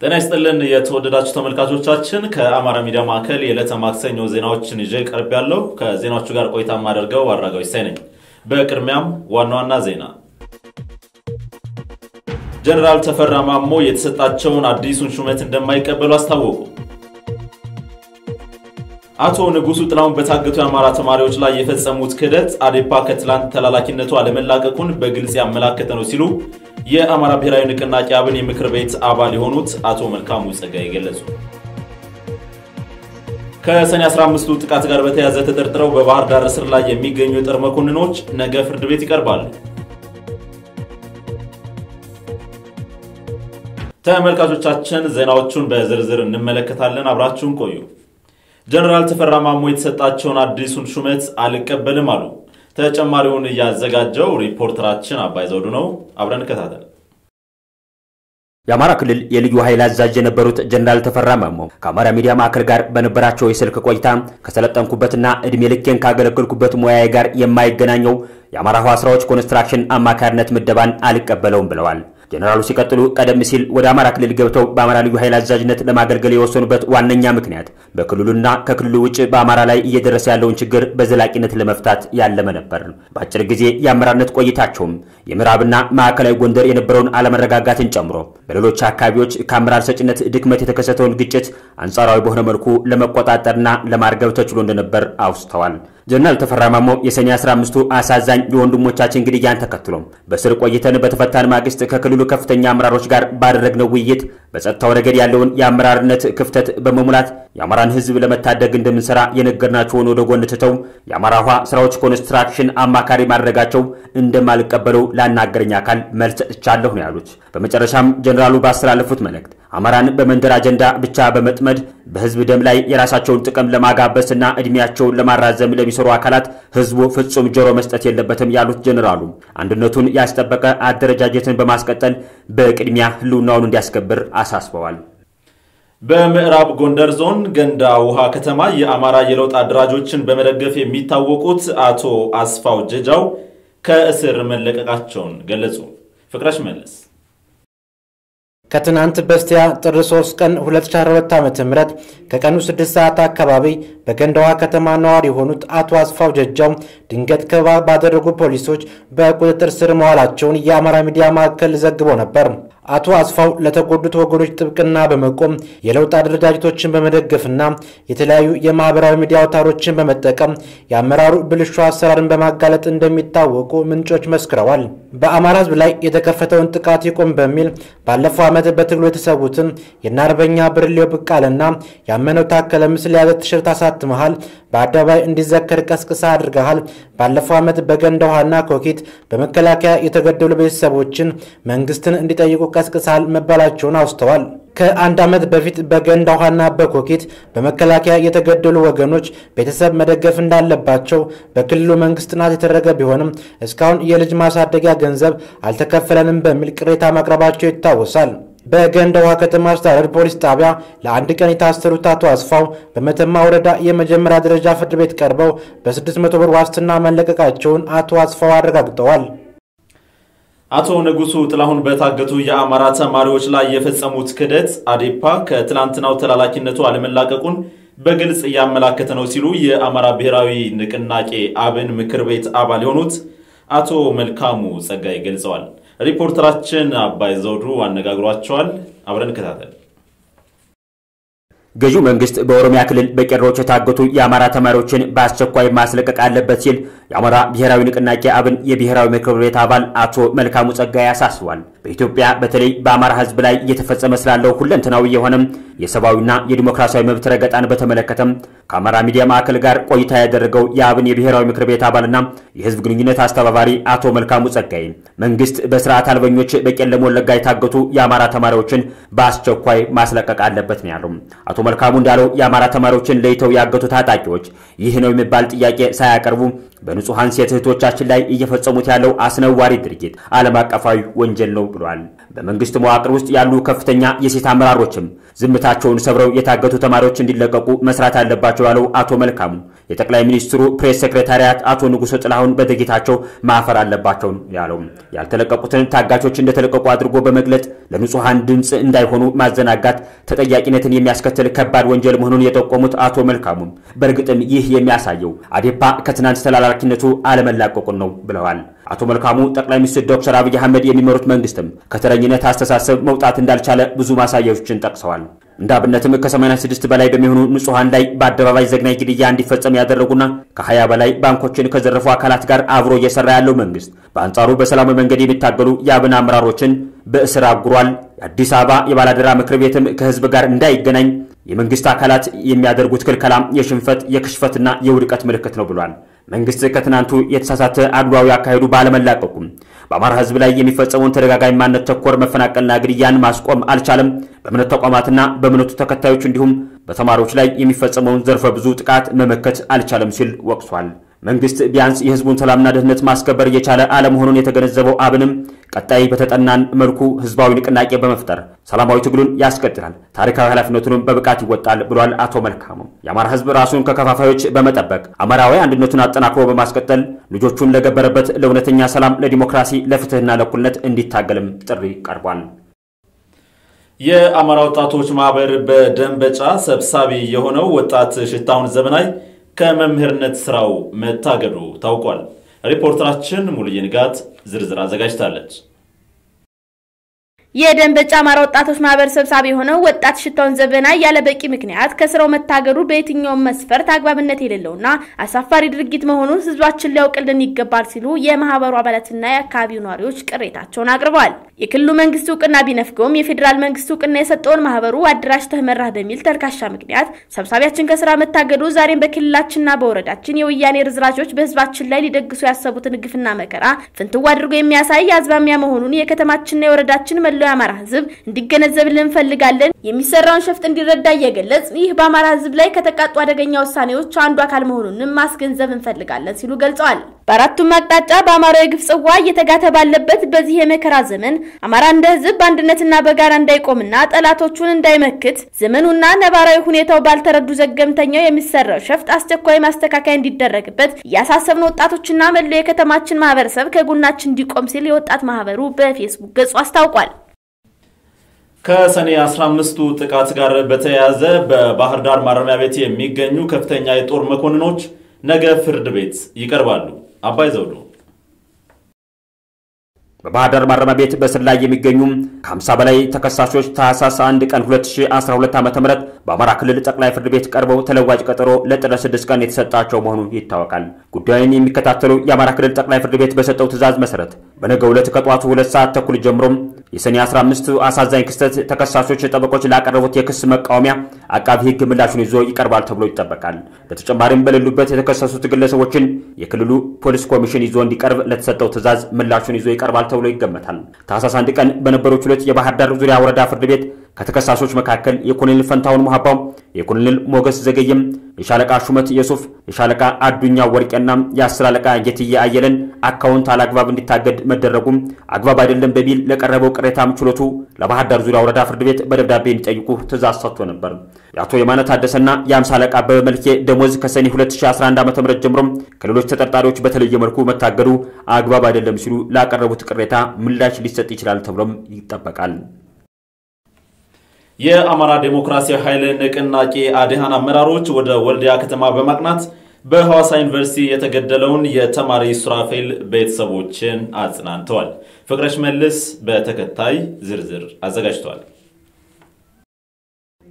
ጤና ይስጥልን የተወደዳችሁ ተመልካቾቻችን፣ ከአማራ ሚዲያ ማዕከል የዕለተ ማክሰኞ ዜናዎችን ይዤ ቀርብ ያለው ከዜናዎቹ ጋር ቆይታ የማደርገው አራጋዊ ሳይ ነኝ። በቅድሚያም ዋና ዋና ዜና ጀኔራል ተፈራ ማሞ የተሰጣቸውን አዲሱን ሹመት እንደማይቀበሉ አስታወቁ። አቶ ንጉሱ ጥላሁን በታገቱ የአማራ ተማሪዎች ላይ የፈጸሙት ክህደት አዴፓ ከትላንት ተላላኪነቱ አለመላቀቁን በግልጽ ያመላከተ ነው ሲሉ የአማራ ብሔራዊ ንቅናቄ አብን የምክር ቤት አባል የሆኑት አቶ መልካሙ ጸጋዬ ገለጹ። ከሰኔ 15ቱ ጥቃት ጋር በተያያዘ ተጠርጥረው በባህር ዳር እስር ላይ የሚገኙ የጦር መኮንኖች ነገ ፍርድ ቤት ይቀርባሉ። ተመልካቾቻችን ዜናዎቹን በዝርዝር እንመለከታለን። አብራችሁን ቆዩ። ጀነራል ተፈራ ማሞ የተሰጣቸውን አዲሱን ሹመት አልቀበልም አሉ። ተጨማሪውን እያዘጋጀው ሪፖርተራችን አባይ ዘውዱ ነው። አብረን እንከታተል። የአማራ ክልል የልዩ ኃይል አዛዥ የነበሩት ጀነራል ተፈራ ማሞ ከአማራ ሚዲያ ማዕከል ጋር በነበራቸው የስልክ ቆይታ ከሰለጠንኩበትና ዕድሜ ልኬን ካገለገልኩበት ሙያዬ ጋር የማይገናኘው የአማራ ህዋ ስራዎች ኮንስትራክሽን አማካሪነት ምደባን አልቀበለውም ብለዋል። ጀነራሉ ሲቀጥሉ ቀደም ሲል ወደ አማራ ክልል ገብተው በአማራ ልዩ ኃይል አዛዥነት ለማገልገል የወሰኑበት ዋነኛ ምክንያት በክልሉና ከክልሉ ውጭ በአማራ ላይ እየደረሰ ያለውን ችግር በዘላቂነት ለመፍታት ያለመ ነበር። በአጭር ጊዜ የአመራርነት ቆይታቸውም የምዕራብና ማዕከላዊ ጎንደር የነበረውን አለመረጋጋትን ጨምሮ በሌሎች አካባቢዎች ከአመራር ሰጭነት ድክመት የተከሰተውን ግጭት አንጻራዊ በሆነ መልኩ ለመቆጣጠርና ለማርገብ ተችሎ እንደነበር አውስተዋል። ጀነራል ተፈራ ማሞ የሰኔ 15ቱ አሳዛኝ የወንድሞቻችን ግድያን ተከትሎ በስር ቆይተን በተፈታን ማግስት ከክልሉ ከፍተኛ አመራሮች ጋር ባደረግነው ውይይት በጸጥታው ረገድ ያለውን የአመራርነት ክፍተት በመሙላት የአማራን ሕዝብ ለመታደግ እንደምንሰራ የነገርናቸውን ወደ ጎን ትተው የአማራ ውሃ ስራዎች ኮንስትራክሽን አማካሪ ማድረጋቸው እንደማልቀበለው ላናገረኝ አካል መልስ ሰጥቻለሁ ነው ያሉት። በመጨረሻም ጀኔራሉ ባስተላለፉት መልእክት አማራን በመንደር አጀንዳ ብቻ በመጥመድ በህዝብ ደም ላይ የራሳቸውን ጥቅም ለማጋበስና እድሜያቸውን ለማራዘም ለሚሰሩ አካላት ህዝቡ ፍጹም ጆሮ መስጠት የለበትም ያሉት ጀኔራሉ አንድነቱን ያስጠበቀ አደረጃጀትን በማስቀጠል በቅድሚያ ህልውናውን እንዲያስከብር አሳስበዋል። በምዕራብ ጎንደር ዞን ገንዳ ውሃ ከተማ የአማራ የለውጥ አደራጆችን በመደገፍ የሚታወቁት አቶ አስፋው ጀጃው ከእስር መለቀቃቸውን ገለጹ። ፍቅረሽ መለስ ከትናንት በስቲያ ጥር 3 ቀን 2012 ዓ.ም ከቀኑ 6 ሰዓት አካባቢ በገንዳዋ ከተማ ነዋሪ የሆኑት አቶ አስፋው ጀጃው ድንገት ከበባ ባደረጉ ፖሊሶች በቁጥጥር ስር መዋላቸውን የአማራ ሚዲያ ማዕከል ዘግቦ ነበር። አቶ አስፋው ለተጎዱት ወገኖች ጥብቅና በመቆም የለውጥ አደረጃጀቶችን በመደገፍና የተለያዩ የማህበራዊ ሚዲያ አውታሮችን በመጠቀም የአመራሩ ብልሹ አሰራርን በማጋለጥ እንደሚታወቁ ምንጮች መስክረዋል። በአማራ ሕዝብ ላይ የተከፈተውን ጥቃት ይቁም በሚል ባለፈው ዓመት በትግሉ የተሰዉትን የእነ አርበኛ ብርሌው ብቃልና ያመነው ታከለ ምስል የያዘ ቲሸርት አሳትመሃል፣ በአደባባይ እንዲዘከር ቀስቅሳ አድርገሃል። ባለፈው ዓመት በገንዳ ውሃና ኮኪት በመከላከያ የተገደሉ ቤተሰቦችን መንግስትን እንዲጠይቁ ቀስቅሳል መባላቸውን አውስተዋል። ከአንድ ዓመት በፊት በገንዳ ውሃና በኮኪት በመከላከያ የተገደሉ ወገኖች ቤተሰብ መደገፍ እንዳለባቸው በክልሉ መንግስት ጥናት የተደረገ ቢሆንም እስካሁን የልጅ ማሳደጊያ ገንዘብ አልተከፈለንም በሚል ቅሬታ ማቅረባቸው ይታወሳል። በገንዳ ውሃ ከተማ አስተዳደር ፖሊስ ጣቢያ ለአንድ ቀን የታሰሩት አቶ አስፋው በመተማ ወረዳ የመጀመሪያ ደረጃ ፍርድ ቤት ቀርበው በ600 ብር ዋስትና መለቀቃቸውን አቶ አስፋው አረጋግጠዋል። አቶ ንጉሱ ጥላሁን በታገቱ የአማራ ተማሪዎች ላይ የፈጸሙት ክህደት አዴፓ ከትላንትናው ተላላኪነቱ አለመላቀቁን በግልጽ እያመላከተ ነው ሲሉ የአማራ ብሔራዊ ንቅናቄ አብን ምክር ቤት አባል የሆኑት አቶ መልካሙ ጸጋይ ገልጸዋል። ሪፖርተራችን አባይ ዘውዱ አነጋግሯቸዋል። አብረን እንከታተል። ገዢው መንግስት በኦሮሚያ ክልል በቄሮዎች የታገቱ የአማራ ተማሪዎችን በአስቸኳይ ማስለቀቅ አለበት ሲል የአማራ ብሔራዊ ንቅናቄ አብን የብሔራዊ ምክር ቤት አባል አቶ መልካሙ ጸጋይ አሳስቧል። በኢትዮጵያ በተለይ በአማራ ሕዝብ ላይ እየተፈጸመ ስላለው ሁለንተናዊ የሆነም የሰብአዊና የዲሞክራሲያዊ መብት ረገጣን በተመለከተም ከአማራ ሚዲያ ማዕከል ጋር ቆይታ ያደረገው የአብን የብሔራዊ ምክር ቤት አባልና የህዝብ ግንኙነት አስተባባሪ አቶ መልካሙ ጸጋይ መንግስት በስርዓት አልበኞች በቄለም ወለጋ የታገቱ የአማራ ተማሪዎችን በአስቸኳይ ማስለቀቅ አለበት ነው ያለው። አቶ መልካሙ እንዳለው የአማራ ተማሪዎችን ለይተው ያገቱ ታጣቂዎች ይህ ነው የሚባል ጥያቄ ሳያቀርቡ በንጹሐን ሴት እህቶቻችን ላይ እየፈጸሙት ያለው አስነዋሪ ድርጊት ዓለም አቀፋዊ ወንጀል ነው ብለዋል። በመንግስት መዋቅር ውስጥ ያሉ ከፍተኛ የሴት አመራሮችም ዝምታቸውን ሰብረው የታገቱ ተማሪዎች እንዲለቀቁ መስራት አለባቸው ያለው አቶ መልካሙ የጠቅላይ ሚኒስትሩ ፕሬስ ሴክሬታሪያት አቶ ንጉሶ ጥላሁን በድርጊታቸው ማፈር አለባቸው ያለው ያልተለቀቁትን ታጋቾች እንደተለቀቁ አድርጎ በመግለጥ ለንጹሐን ድምፅ እንዳይሆኑ ማዘናጋት ተጠያቂነትን የሚያስከትል ከባድ ወንጀል መሆኑን የጠቆሙት አቶ መልካሙም በእርግጥም ይህ የሚያሳየው አዴፓ ከትናንት ተላላኪነቱ አለመላቀቁን ነው ብለዋል። አቶ መልካሙ ጠቅላይ ሚኒስትር ዶክተር አብይ አህመድ የሚመሩት መንግስትም ከተረኝነት አስተሳሰብ መውጣት እንዳልቻለ ብዙ ማሳያዎችን ጠቅሰዋል። እንደ አብነትም ከ86 በላይ በሚሆኑ ንጹሐን ላይ በአደባባይ ዘግናኝ ግድያ እንዲፈጸም ያደረጉና ከ20 በላይ ባንኮችን ከዘረፉ አካላት ጋር አብሮ እየሰራ ያለው መንግስት በአንጻሩ በሰላማዊ መንገድ የሚታገሉ የአብን አመራሮችን በእስር አጉሯል። የአዲስ አበባ የባላደራ ምክር ቤትም ከህዝብ ጋር እንዳይገናኝ የመንግስት አካላት የሚያደርጉት ክልከላ የሽንፈት የክሽፈትና የውድቀት ምልክት ነው ብሏል። መንግስት ከትናንቱ የተሳሳተ አድሏዊ አካሄዱ ባለመላቀቁም በአማራ ህዝብ ላይ የሚፈጸመውን ተደጋጋሚ ማንነት ተኮር መፈናቀልና ግድያን ማስቆም አልቻለም። በእምነት ተቋማትና በእምነቱ ተከታዮች እንዲሁም በተማሪዎች ላይ የሚፈጸመውን ዘርፈ ብዙ ጥቃት መመከት አልቻለም ሲል ወቅሷል። መንግስት ቢያንስ የህዝቡን ሰላምና ደህንነት ማስከበር እየቻለ አለመሆኑን የተገነዘበው አብንም ቀጣይ በተጠናን መልኩ ህዝባዊ ንቅናቄ በመፍጠር ሰላማዊ ትግሉን ያስቀጥላል፣ ታሪካዊ ኃላፊነቱንም በብቃት ይወጣል ብሏል አቶ መልካሙ። የአማራ ህዝብ ራሱን ከከፋፋዮች በመጠበቅ አማራዊ አንድነቱን አጠናክሮ በማስቀጠል ልጆቹን ለገበረበት ለእውነተኛ ሰላም፣ ለዲሞክራሲ፣ ለፍትህና ለእኩልነት እንዲታገልም ጥሪ ቀርቧል። የአማራ ወጣቶች ማህበር በደንበጫ ሰብሳቢ የሆነው ወጣት ሽታውን ዘመናይ ከመምህርነት ስራው መታገዱ ታውቋል። ሪፖርተራችን ሙሉዬ ንጋት ዝርዝር አዘጋጅታለች። የደንበጫ አማራ ወጣቶች ማህበር ሰብሳቢ የሆነው ወጣት ሽታውን ዘበና ያለ በቂ ምክንያት ከስራው መታገዱ በየትኛውም መስፈርት አግባብነት የሌለውና አሳፋሪ ድርጊት መሆኑን ህዝባችን ሊያውቅልን ይገባል ሲሉ የማህበሩ አባላትና የአካባቢው ነዋሪዎች ቅሬታቸውን አቅርበዋል። የክልሉ መንግስት እውቅና ቢነፍገውም የፌዴራል መንግስት እውቅና የሰጠውን ማህበሩ አደራጅተህ መራህ በሚል ተልካሻ ምክንያት ሰብሳቢያችን ከስራ መታገዱ ዛሬም በክልላችንና በወረዳችን የወያኔ ርዝራጆች በህዝባችን ላይ ሊደግሱ ያሰቡትን ግፍና መከራ ፍንትው አድርጎ የሚያሳይ አዝማሚያ መሆኑን የከተማችንና የወረዳችን መላው የአማራ ህዝብ እንዲገነዘብልን እንፈልጋለን። የሚሰራውን ሸፍጥ እንዲረዳ እየገለጽ ይህ በአማራ ህዝብ ላይ ከተቃጡ አደገኛ ውሳኔዎች አንዱ አካል መሆኑንም ማስገንዘብ እንፈልጋለን ሲሉ ገልጸዋል። በአራቱም አቅጣጫ በአማራው የግፍ ጽዋ እየተጋተ ባለበት በዚህ የመከራ ዘመን አማራ እንደ ህዝብ በአንድነትና በጋራ እንዳይቆምና ጠላቶቹን እንዳይመክት ዘመኑና ነባራዊ ሁኔታው ባልተረዱ ዘገምተኛው የሚሰራው ሸፍጥ አስቸኳይ ማስተካከያ እንዲደረግበት እያሳሰብን ወጣቶችና መላው የከተማችን ማህበረሰብ ከጎናችን እንዲቆም ሲል የወጣት ማህበሩ በፌስቡክ ገጹ አስታውቋል። ከሰኔ 15ቱ ጥቃት ጋር በተያያዘ በባህር ዳር ማረሚያ ቤት የሚገኙ ከፍተኛ የጦር መኮንኖች ነገ ፍርድ ቤት ይቀርባሉ። አባይ ዘውዱ በባህር ዳር ማረሚያ ቤት በስር ላይ የሚገኙ ከ50 በላይ ተከሳሾች ታህሳስ 1 ቀን 2012 ዓ ም በአማራ ክልል ጠቅላይ ፍርድ ቤት ቀርበው ተለዋጭ ቀጠሮ ለጥር 6 ቀን የተሰጣቸው መሆኑ ይታወቃል። ጉዳዩን የሚከታተሉ የአማራ ክልል ጠቅላይ ፍርድ ቤት በሰጠው ትዕዛዝ መሰረት በነገው ዕለት ከጠዋቱ ሁለት ሰዓት ተኩል ጀምሮም የሰኔ 15 አሳዛኝ ክስተት ተከሳሾች ጠበቆች ላቀረቡት የክስ መቃወሚያ አቃቢ ሕግ ምላሹን ይዞ ይቀርባል ተብሎ ይጠበቃል። በተጨማሪም በሌሉበት የተከሰሱት ግለሰቦችን የክልሉ ፖሊስ ኮሚሽን ይዞ እንዲቀርብ ለተሰጠው ትዕዛዝ ምላሹን ይዞ ይቀርባል ተብሎ ይገመታል። ታህሳስ አንድ ቀን በነበረው ችሎት የባህር ዳር ዙሪያ ወረዳ ፍርድ ቤት ከተከሳሾች መካከል የኮሎኔል ፈንታውን ሙሀባው፣ የኮሎኔል ሞገስ ዘገየም፣ የሻለቃ ሹመት የሱፍ፣ የሻለቃ አዱኛ ወርቄና የአስር አለቃ ጌትዬ አየለን አካውንት አላግባብ እንዲታገድ መደረጉም አግባብ አይደለም በሚል ለቀረበው ቅሬታም ችሎቱ ለባህር ዳር ዙሪያ ወረዳ ፍርድ ቤት በደብዳቤ እንዲጠይቁ ትእዛዝ ሰጥቶ ነበር። የአቶ የማነ ታደሰና የአምሳ አለቃ አበበ መልኬ ደሞዝ ከሰኔ 2011 ዓ ም ጀምሮም ከሌሎች ተጠርጣሪዎች በተለየ መልኩ መታገዱ አግባብ አይደለም ሲሉ ላቀረቡት ቅሬታ ምላሽ ሊሰጥ ይችላል ተብሎም ይጠበቃል። የአማራ ዴሞክራሲያዊ ኃይል ንቅናቄ አዴሃን አመራሮች ወደ ወልዲያ ከተማ በማቅናት በሐዋሳ ዩኒቨርሲቲ የተገደለውን የተማሪ ሱራፌል ቤተሰቦችን አጽናንተዋል። ፍቅረሽ መልስ በተከታይ ዝርዝር አዘጋጅተዋል።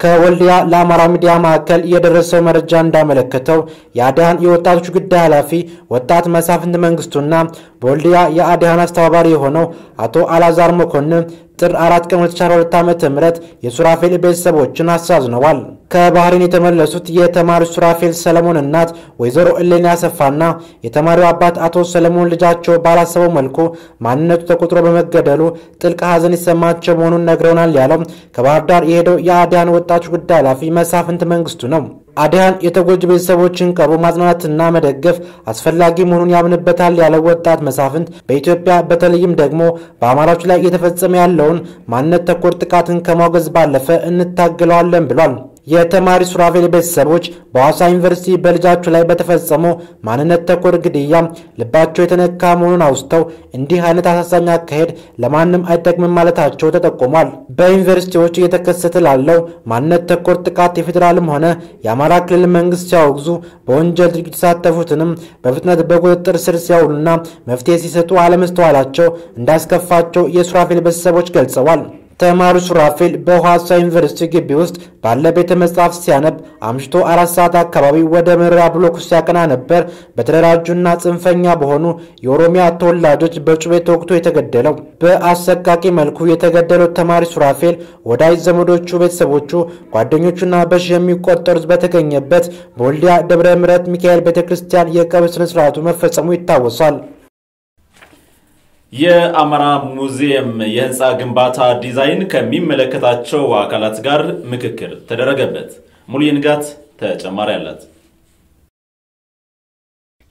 ከወልዲያ ለአማራ ሚዲያ ማዕከል የደረሰው መረጃ እንዳመለከተው የአዲሃን የወጣቶች ጉዳይ ኃላፊ ወጣት መሳፍንት መንግስቱና በወልዲያ የአዲሃን አስተባባሪ የሆነው አቶ አላዛር መኮንን ጥር አራት ቀን 2012 ዓ ም የሱራፌል ቤተሰቦችን አሳዝነዋል። ከባህሬን የተመለሱት የተማሪ ሱራፌል ሰለሞን እናት ወይዘሮ እሌኒ አሰፋና የተማሪው አባት አቶ ሰለሞን ልጃቸው ባላሰበው መልኩ ማንነቱ ተቆጥሮ በመገደሉ ጥልቅ ሐዘን ይሰማቸው መሆኑን ነግረውናል ያለው ከባህር ዳር የሄደው የአዲያን ወጣቶች ጉዳይ ኃላፊ መሳፍንት መንግስቱ ነው። አዲያን የተጎጂ ቤተሰቦችን ቀርቦ ማጽናናትና መደገፍ አስፈላጊ መሆኑን ያምንበታል ያለው ወጣት መሳፍንት በኢትዮጵያ በተለይም ደግሞ በአማራዎች ላይ እየተፈጸመ ያለውን ማንነት ተኮር ጥቃትን ከማውገዝ ባለፈ እንታገለዋለን ብሏል። የተማሪ ሱራፌል ቤተሰቦች በሐዋሳ ዩኒቨርሲቲ በልጃቸው ላይ በተፈጸመው ማንነት ተኮር ግድያ ልባቸው የተነካ መሆኑን አውስተው እንዲህ አይነት አሳዛኝ አካሄድ ለማንም አይጠቅምም ማለታቸው ተጠቁሟል። በዩኒቨርሲቲዎች እየተከሰተ ላለው ማንነት ተኮር ጥቃት የፌዴራልም ሆነ የአማራ ክልል መንግስት ሲያወግዙ በወንጀል ድርጊት የተሳተፉትንም በፍጥነት በቁጥጥር ስር ሲያውሉና መፍትሄ ሲሰጡ አለመስተዋላቸው እንዳስከፋቸው የሱራፌል ቤተሰቦች ገልጸዋል። ተማሪ ሱራፌል በሐዋሳ ዩኒቨርሲቲ ግቢ ውስጥ ባለ ቤተ መጻሕፍት ሲያነብ አምሽቶ አራት ሰዓት አካባቢ ወደ መኖሪያ ብሎክ ሲያቀና ነበር በተደራጁና ጽንፈኛ በሆኑ የኦሮሚያ ተወላጆች በጩቤ ተወግቶ የተገደለው። በአሰቃቂ መልኩ የተገደለው ተማሪ ሱራፌል ወዳጅ ዘመዶቹ፣ ቤተሰቦቹ፣ ጓደኞቹና በሺህ የሚቆጠሩት በተገኘበት በወልዲያ ደብረ ምሕረት ሚካኤል ቤተ ክርስቲያን የቀብር ስነ ስርዓቱ መፈጸሙ ይታወሳል። የአማራ ሙዚየም የህንፃ ግንባታ ዲዛይን ከሚመለከታቸው አካላት ጋር ምክክር ተደረገበት። ሙሉ ንጋት ተጨማሪ አላት።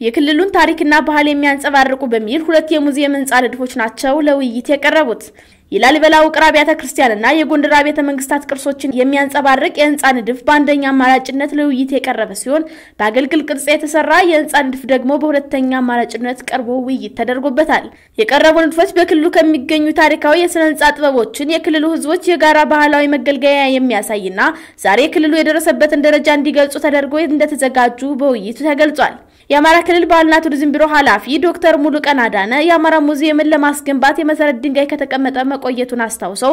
የክልሉን ታሪክና ባህል የሚያንጸባርቁ በሚል ሁለት የሙዚየም ህንፃ ንድፎች ናቸው ለውይይት የቀረቡት። የላሊበላ ውቅር አብያተ ክርስቲያንና የጎንደር አብያተ መንግስታት ቅርሶችን የሚያንጸባርቅ የህንፃ ንድፍ በአንደኛ አማራጭነት ለውይይት የቀረበ ሲሆን በአገልግል ቅርጽ የተሰራ የህንፃ ንድፍ ደግሞ በሁለተኛ አማራጭነት ቀርቦ ውይይት ተደርጎበታል። የቀረቡ ንድፎች በክልሉ ከሚገኙ ታሪካዊ የስነ ህንፃ ጥበቦችን የክልሉ ህዝቦች የጋራ ባህላዊ መገልገያ የሚያሳይና ዛሬ ክልሉ የደረሰበትን ደረጃ እንዲገልጹ ተደርጎ እንደተዘጋጁ በውይይቱ ተገልጿል። የአማራ ክልል ባህልና ቱሪዝም ቢሮ ኃላፊ ዶክተር ሙሉቀን አዳነ የአማራ ሙዚየምን ለማስገንባት የመሰረት ድንጋይ ከተቀመጠ መቆየቱን አስታውሰው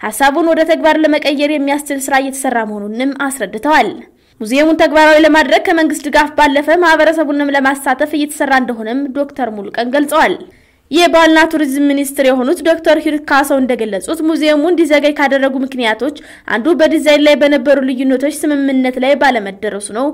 ሀሳቡን ወደ ተግባር ለመቀየር የሚያስችል ስራ እየተሰራ መሆኑንም አስረድተዋል። ሙዚየሙን ተግባራዊ ለማድረግ ከመንግስት ድጋፍ ባለፈ ማህበረሰቡንም ለማሳተፍ እየተሰራ እንደሆነም ዶክተር ሙሉቀን ገልጸዋል። የባህልና ቱሪዝም ሚኒስትር የሆኑት ዶክተር ሂሩት ካሳው እንደገለጹት ሙዚየሙ እንዲዘገይ ካደረጉ ምክንያቶች አንዱ በዲዛይን ላይ በነበሩ ልዩነቶች ስምምነት ላይ ባለመደረሱ ነው።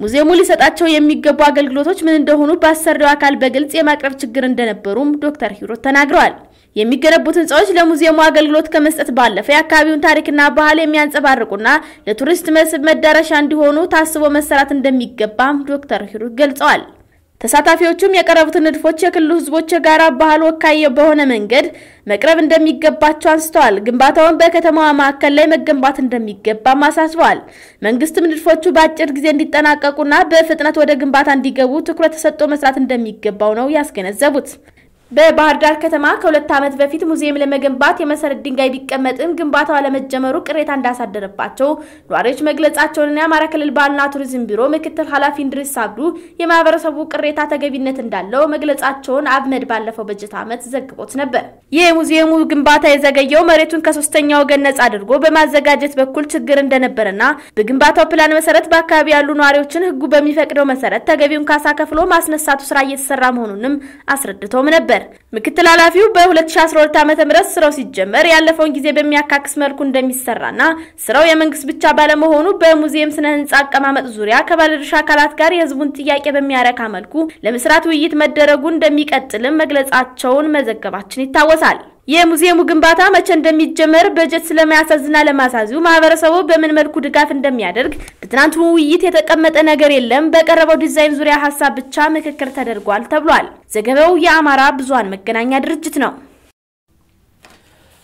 ሙዚየሙ ሊሰጣቸው የሚገቡ አገልግሎቶች ምን እንደሆኑ በአሰሪው አካል በግልጽ የማቅረብ ችግር እንደነበሩም ዶክተር ሂሩት ተናግረዋል። የሚገነቡት ህንፃዎች ለሙዚየሙ አገልግሎት ከመስጠት ባለፈ የአካባቢውን ታሪክና ባህል የሚያንጸባርቁና ለቱሪስት መስህብ መዳረሻ እንዲሆኑ ታስቦ መሰራት እንደሚገባም ዶክተር ሂሩት ገልጸዋል። ተሳታፊዎቹም የቀረቡትን ንድፎች የክልሉ ህዝቦች የጋራ ባህል ወካይ በሆነ መንገድ መቅረብ እንደሚገባቸው አንስተዋል። ግንባታውን በከተማዋ ማዕከል ላይ መገንባት እንደሚገባም አሳስበዋል። መንግስትም ንድፎቹ በአጭር ጊዜ እንዲጠናቀቁና በፍጥነት ወደ ግንባታ እንዲገቡ ትኩረት ተሰጥቶ መስራት እንደሚገባው ነው ያስገነዘቡት። በባህር ዳር ከተማ ከሁለት ዓመት በፊት ሙዚየም ለመገንባት የመሰረት ድንጋይ ቢቀመጥም ግንባታው አለመጀመሩ ቅሬታ እንዳሳደረባቸው ነዋሪዎች መግለጻቸውንና የአማራ ክልል ባህልና ቱሪዝም ቢሮ ምክትል ኃላፊ እንድሪስ አብዱ የማህበረሰቡ ቅሬታ ተገቢነት እንዳለው መግለጻቸውን አብመድ ባለፈው በጀት ዓመት ዘግቦት ነበር። የሙዚየሙ ግንባታ የዘገየው መሬቱን ከሶስተኛ ወገን ነጻ አድርጎ በማዘጋጀት በኩል ችግር እንደነበረና በግንባታው ፕላን መሰረት በአካባቢ ያሉ ነዋሪዎችን ህጉ በሚፈቅደው መሰረት ተገቢውን ካሳ ከፍሎ ማስነሳቱ ስራ እየተሰራ መሆኑንም አስረድተውም ነበር። ምክትል ኃላፊው በ2012 ዓ.ም ስራው ሲጀመር ያለፈውን ጊዜ በሚያካክስ መልኩ እንደሚሰራና ስራው የመንግስት ብቻ ባለመሆኑ በሙዚየም ስነ ህንጻ አቀማመጥ ዙሪያ ከባለድርሻ አካላት ጋር የህዝቡን ጥያቄ በሚያረካ መልኩ ለመስራት ውይይት መደረጉ እንደሚቀጥልም መግለጻቸውን መዘገባችን ይታወሳል። የሙዚየሙ ግንባታ መቼ እንደሚጀመር በጀት ስለማያሳዝና ለማሳዚው ማህበረሰቡ በምን መልኩ ድጋፍ እንደሚያደርግ በትናንቱ ውይይት የተቀመጠ ነገር የለም። በቀረበው ዲዛይን ዙሪያ ሀሳብ ብቻ ምክክር ተደርጓል ተብሏል። ዘገባው የአማራ ብዙሃን መገናኛ ድርጅት ነው።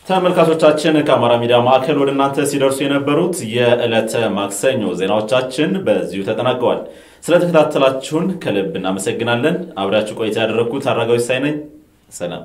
ተመልካቾቻችን ከአማራ ሚዲያ ማዕከል ወደ እናንተ ሲደርሱ የነበሩት የዕለተ ማክሰኞ ዜናዎቻችን በዚሁ ተጠናቀዋል። ስለተከታተላችሁን ከልብ እናመሰግናለን። አብራችሁ ቆይታ ያደረግኩት አራጋዊ ሳይ ሰላም